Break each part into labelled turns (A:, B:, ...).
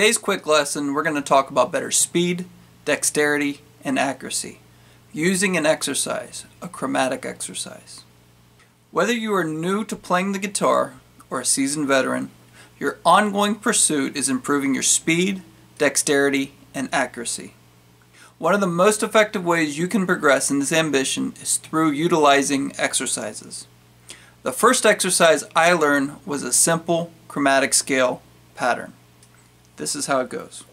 A: today's quick lesson we're going to talk about better speed, dexterity, and accuracy using an exercise, a chromatic exercise. Whether you are new to playing the guitar or a seasoned veteran, your ongoing pursuit is improving your speed, dexterity, and accuracy. One of the most effective ways you can progress in this ambition is through utilizing exercises. The first exercise I learned was a simple chromatic scale pattern. This is how it goes.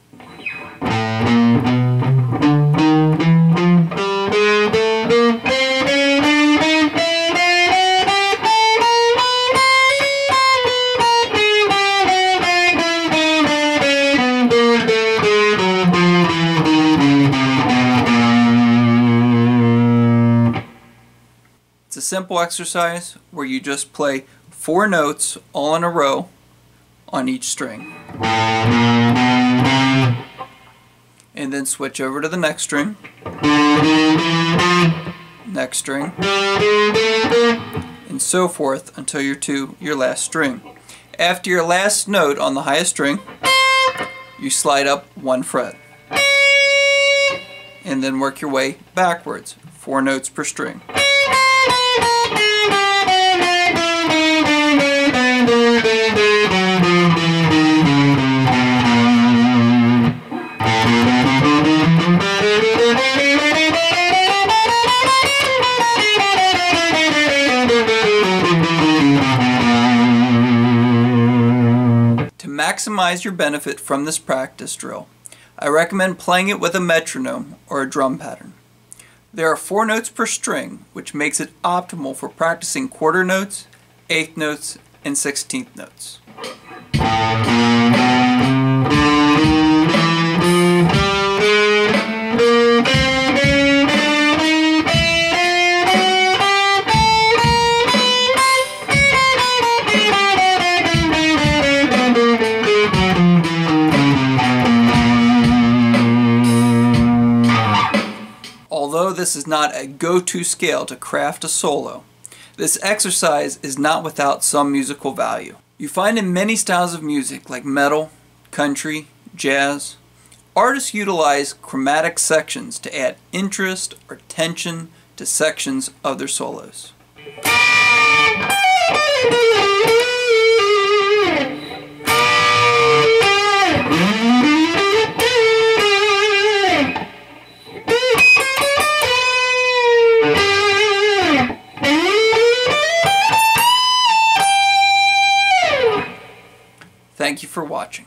A: It's a simple exercise where you just play four notes all in a row on each string. And then switch over to the next string. Next string. And so forth until you're to your last string. After your last note on the highest string, you slide up one fret. And then work your way backwards, four notes per string. To maximize your benefit from this practice drill, I recommend playing it with a metronome or a drum pattern. There are four notes per string, which makes it optimal for practicing quarter notes, eighth notes, and sixteenth notes. This is not a go-to scale to craft a solo, this exercise is not without some musical value. You find in many styles of music like metal, country, jazz, artists utilize chromatic sections to add interest or tension to sections of their solos. Watching.